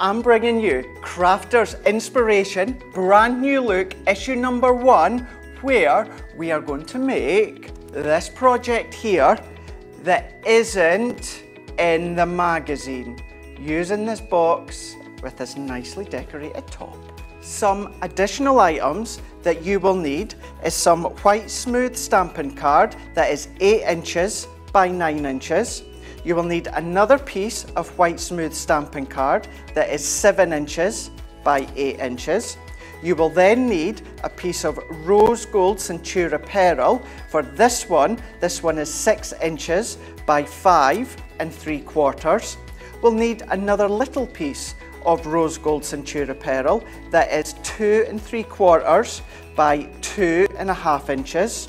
I'm bringing you Crafters Inspiration, brand new look, issue number one, where we are going to make this project here that isn't in the magazine, using this box with this nicely decorated top. Some additional items that you will need is some white smooth stamping card that is 8 inches by 9 inches. You will need another piece of white smooth stamping card that is 7 inches by 8 inches. You will then need a piece of rose gold Centura Pearl. For this one, this one is 6 inches by 5 and 3 quarters. We'll need another little piece of rose gold Centura Pearl that is 2 and 3 quarters by 2 and a half inches.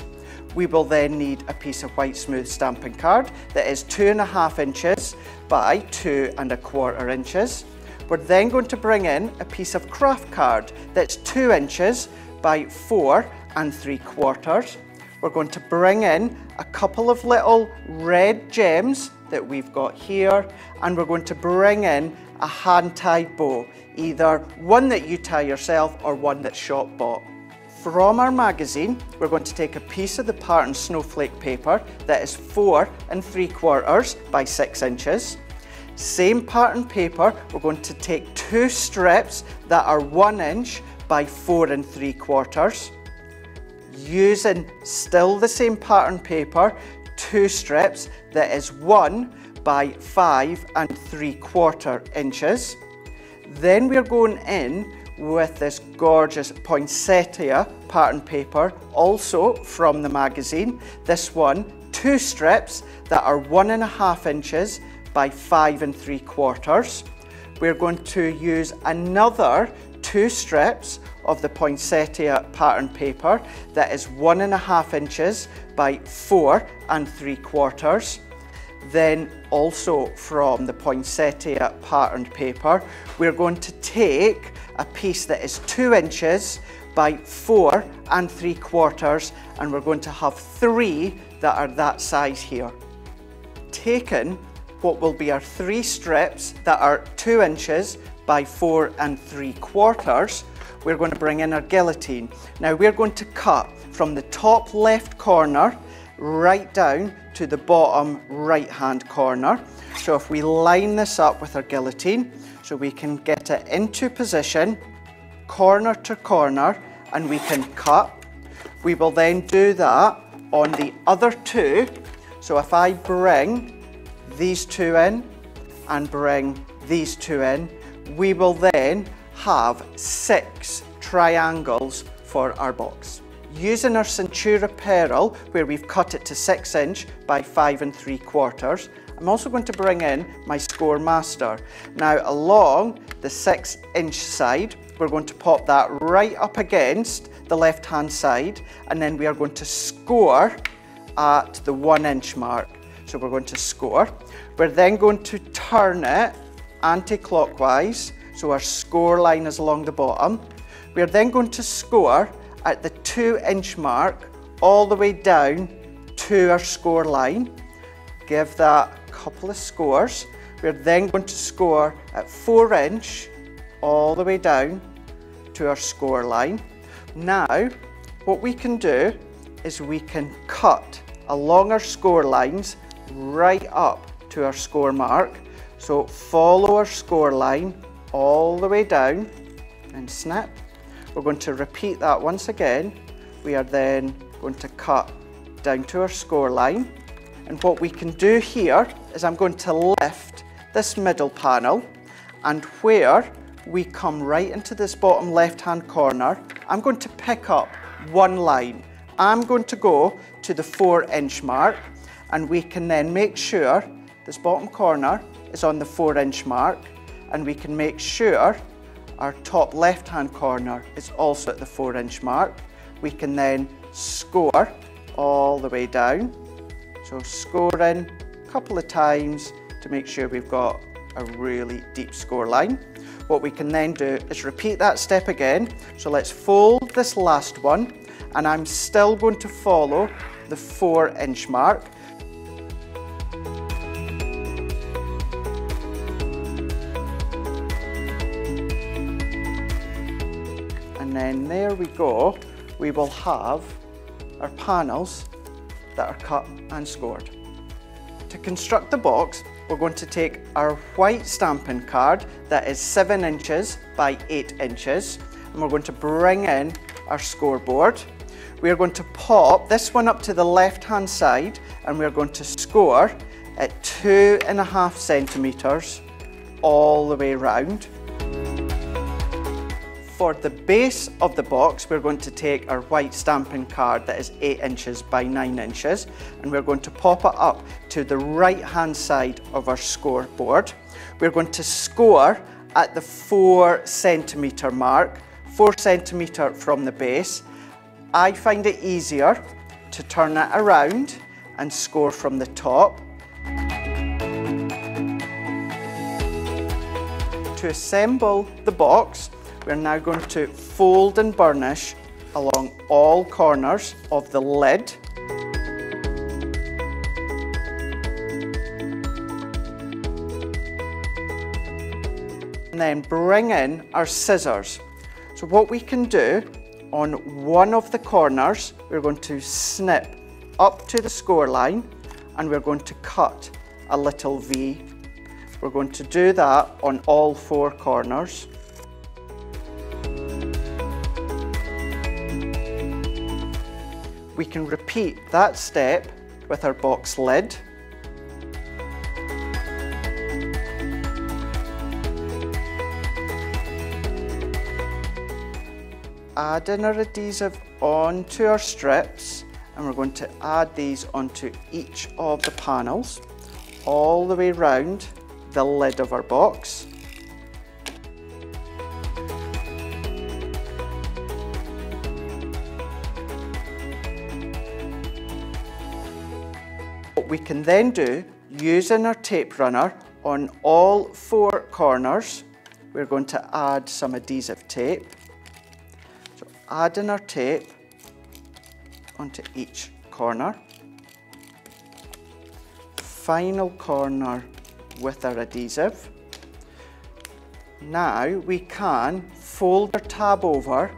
We will then need a piece of white smooth stamping card that is two and a half inches by two and a quarter inches. We're then going to bring in a piece of craft card that's two inches by four and three quarters. We're going to bring in a couple of little red gems that we've got here and we're going to bring in a hand-tied bow, either one that you tie yourself or one that's shop bought. From our magazine, we're going to take a piece of the pattern snowflake paper that is four and three quarters by six inches. Same pattern paper, we're going to take two strips that are one inch by four and three quarters. Using still the same pattern paper, two strips that is one by five and three quarter inches. Then we're going in with this gorgeous poinsettia pattern paper, also from the magazine. This one, two strips that are one and a half inches by five and three quarters. We're going to use another two strips of the poinsettia pattern paper that is one and a half inches by four and three quarters. Then also from the poinsettia patterned paper, we're going to take a piece that is two inches by four and three quarters and we're going to have three that are that size here. Taken what will be our three strips that are two inches by four and three quarters, we're going to bring in our guillotine. Now we're going to cut from the top left corner right down to the bottom right hand corner. So if we line this up with our guillotine, so we can get it into position, corner to corner, and we can cut. We will then do that on the other two. So if I bring these two in and bring these two in, we will then have six triangles for our box. Using our Centura Pearl, where we've cut it to six inch by five and three quarters, I'm also going to bring in my Score Master. Now along the six inch side, we're going to pop that right up against the left hand side and then we are going to score at the one inch mark. So we're going to score. We're then going to turn it anti-clockwise so our score line is along the bottom. We're then going to score at the two inch mark all the way down to our score line. Give that a couple of scores. We're then going to score at 4 inch all the way down to our score line. Now, what we can do is we can cut along our score lines right up to our score mark. So follow our score line all the way down and snip. We're going to repeat that once again. We are then going to cut down to our score line and what we can do here is I'm going to lift this middle panel and where we come right into this bottom left hand corner, I'm going to pick up one line. I'm going to go to the four inch mark and we can then make sure this bottom corner is on the four inch mark and we can make sure our top left hand corner is also at the four inch mark. We can then score all the way down so scoring a couple of times to make sure we've got a really deep score line. What we can then do is repeat that step again. So let's fold this last one and I'm still going to follow the four inch mark. Then there we go. We will have our panels that are cut and scored. To construct the box, we're going to take our white stamping card that is 7 inches by 8 inches and we're going to bring in our scoreboard. We are going to pop this one up to the left hand side and we're going to score at two and a half centimetres all the way round. For the base of the box, we're going to take our white stamping card that is 8 inches by 9 inches and we're going to pop it up to the right hand side of our scoreboard. We're going to score at the 4 centimetre mark, 4 centimetre from the base. I find it easier to turn it around and score from the top. To assemble the box, we're now going to fold and burnish along all corners of the lid. And then bring in our scissors. So what we can do on one of the corners, we're going to snip up to the score line and we're going to cut a little V. We're going to do that on all four corners. We can repeat that step with our box lid. Adding our adhesive onto our strips and we're going to add these onto each of the panels all the way round the lid of our box. We can then do, using our tape runner on all four corners, we're going to add some adhesive tape. So adding our tape onto each corner. Final corner with our adhesive. Now we can fold our tab over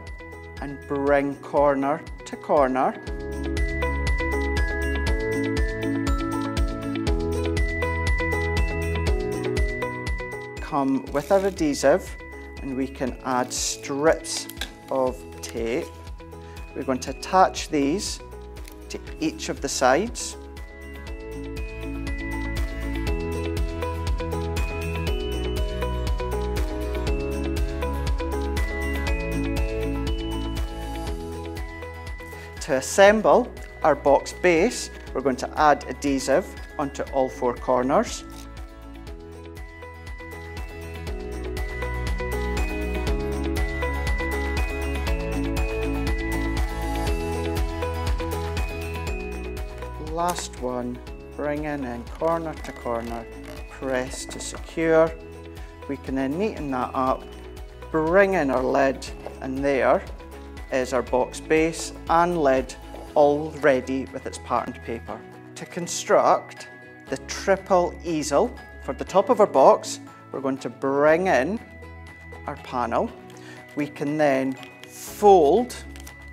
and bring corner to corner. Come with our adhesive and we can add strips of tape. We're going to attach these to each of the sides. To assemble our box base, we're going to add adhesive onto all four corners. Last one, bringing in corner to corner, press to secure. We can then neaten that up, bring in our lid, and there is our box base and lid all ready with its patterned paper. To construct the triple easel, for the top of our box, we're going to bring in our panel. We can then fold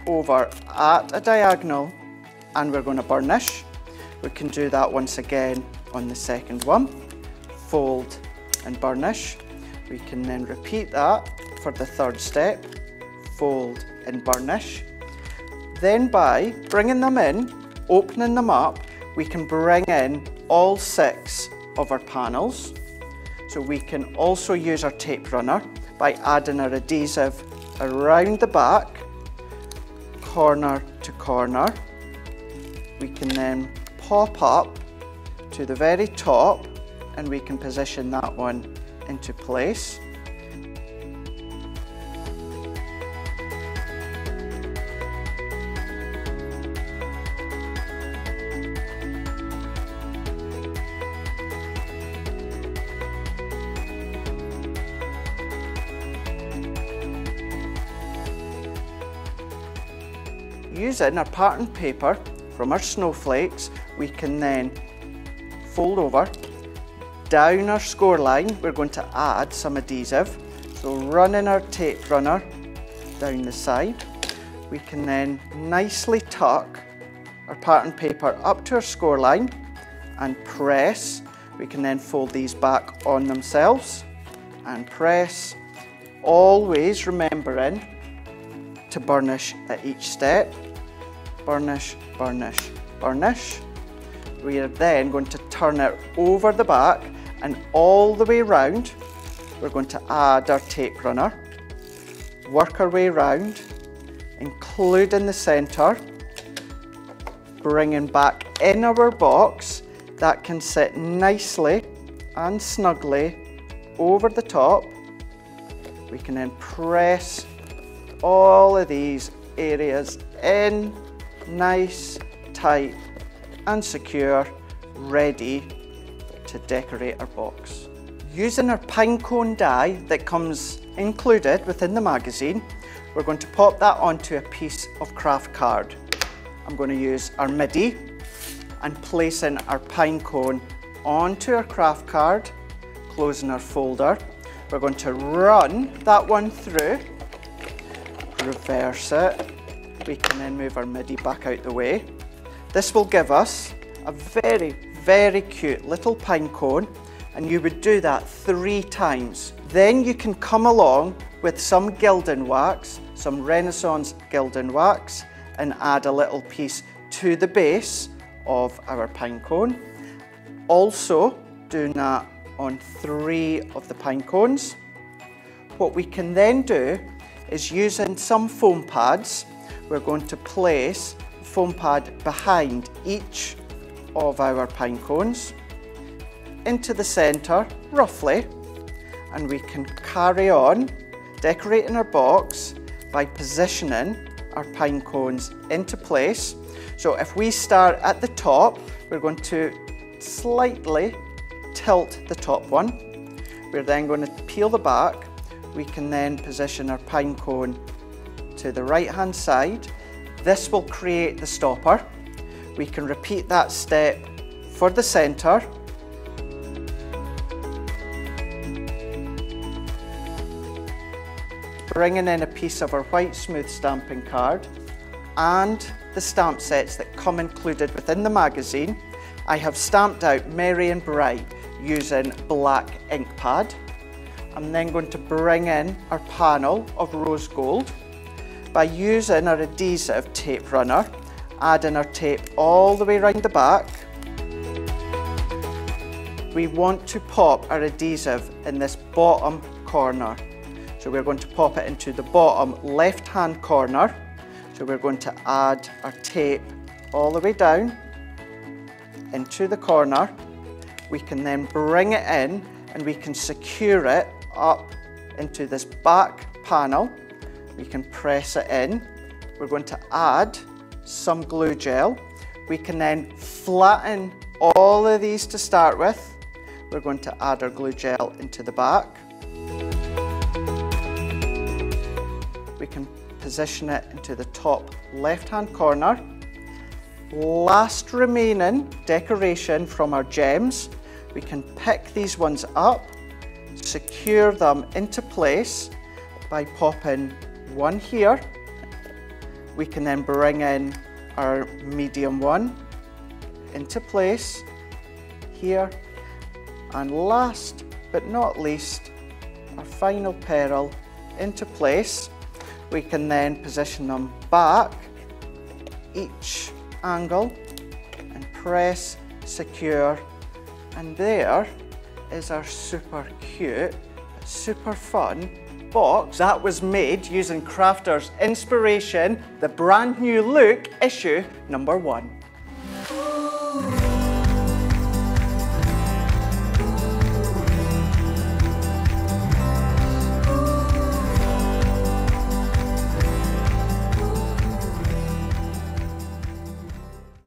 over at a diagonal and we're going to burnish. We can do that once again on the second one. Fold and burnish. We can then repeat that for the third step. Fold and burnish. Then by bringing them in, opening them up, we can bring in all six of our panels. So we can also use our tape runner by adding our adhesive around the back, corner to corner. We can then pop up to the very top and we can position that one into place. Using our pattern paper from our snowflakes, we can then fold over. Down our score line, we're going to add some adhesive. So running our tape runner down the side. We can then nicely tuck our pattern paper up to our score line and press. We can then fold these back on themselves and press, always remembering to burnish at each step. Burnish, burnish, burnish. We are then going to turn it over the back and all the way round. We're going to add our tape runner, work our way round, including the centre, bringing back in our box that can sit nicely and snugly over the top. We can then press all of these areas in, nice, tight and secure, ready to decorate our box. Using our pine cone die that comes included within the magazine, we're going to pop that onto a piece of craft card. I'm going to use our MIDI and place in our pine cone onto our craft card, closing our folder. We're going to run that one through, reverse it. We can then move our MIDI back out the way. This will give us a very, very cute little pine cone and you would do that three times. Then you can come along with some gilding wax, some Renaissance gilding wax and add a little piece to the base of our pine cone. Also doing that on three of the pine cones. What we can then do is using some foam pads, we're going to place foam pad behind each of our pine cones into the centre, roughly, and we can carry on decorating our box by positioning our pine cones into place so if we start at the top, we're going to slightly tilt the top one. We're then going to peel the back. We can then position our pine cone to the right hand side. This will create the stopper. We can repeat that step for the centre. Bringing in a piece of our white smooth stamping card and the stamp sets that come included within the magazine, I have stamped out Merry and Bright using black ink pad. I'm then going to bring in our panel of rose gold by using our adhesive tape runner, adding our tape all the way around the back. We want to pop our adhesive in this bottom corner. So we're going to pop it into the bottom left hand corner so we're going to add our tape all the way down into the corner. We can then bring it in and we can secure it up into this back panel. We can press it in. We're going to add some glue gel. We can then flatten all of these to start with. We're going to add our glue gel into the back. We can position it into the top left-hand corner. Last remaining decoration from our gems, we can pick these ones up, secure them into place by popping one here. We can then bring in our medium one into place here. And last but not least, our final pearl into place. We can then position them back, each angle, and press, secure, and there is our super cute, super fun box that was made using Crafters Inspiration, the brand new look issue number one.